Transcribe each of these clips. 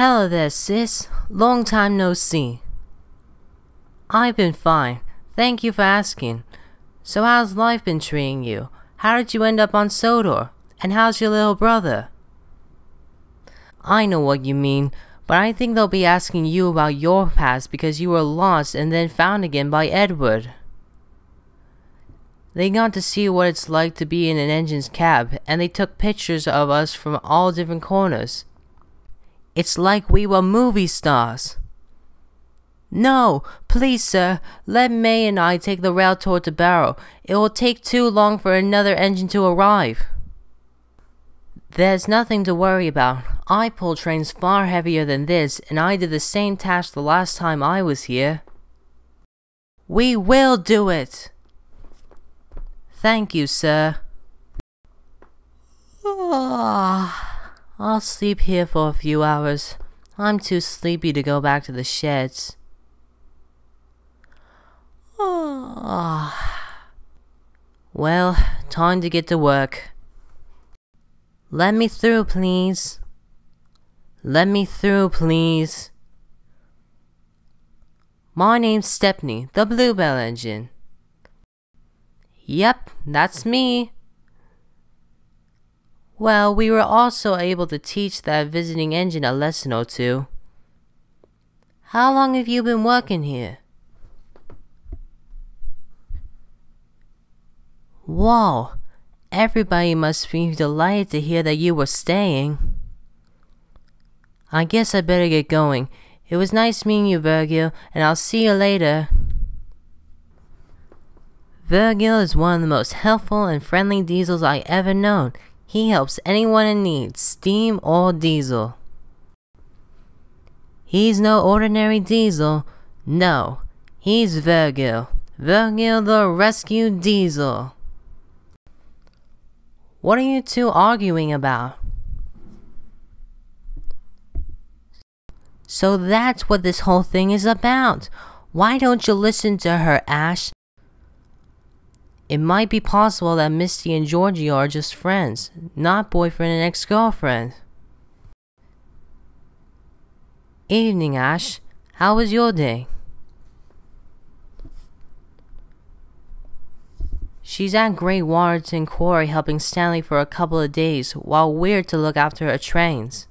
Hello there, sis. Long time no see. I've been fine. Thank you for asking. So how's life been treating you? How did you end up on Sodor? And how's your little brother? I know what you mean, but I think they'll be asking you about your past because you were lost and then found again by Edward. They got to see what it's like to be in an engine's cab, and they took pictures of us from all different corners. It's like we were movie stars. No, please, sir, let May and I take the rail tour to Barrow. It will take too long for another engine to arrive. There's nothing to worry about. I pull trains far heavier than this, and I did the same task the last time I was here. We will do it! Thank you, sir. I'll sleep here for a few hours. I'm too sleepy to go back to the sheds. Ah. Well, time to get to work. Let me through, please. Let me through, please. My name's Stepney, the Bluebell Engine. Yep, that's me. Well, we were also able to teach that visiting engine a lesson or two. How long have you been working here? Whoa, everybody must be delighted to hear that you were staying. I guess I better get going. It was nice meeting you, Virgil, and I'll see you later. Virgil is one of the most helpful and friendly diesels I ever known. He helps anyone in need, steam or diesel. He's no ordinary diesel. No, he's Virgil. Virgil the Rescue Diesel. What are you two arguing about? So that's what this whole thing is about. Why don't you listen to her, Ash? It might be possible that Misty and Georgie are just friends, not boyfriend and ex-girlfriend. Evening, Ash. How was your day? She's at Great Waterton Quarry helping Stanley for a couple of days while we're to look after her trains.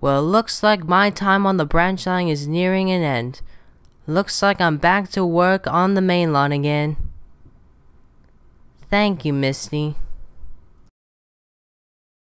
Well, looks like my time on the branch line is nearing an end. Looks like I'm back to work on the main line again. Thank you, Misty.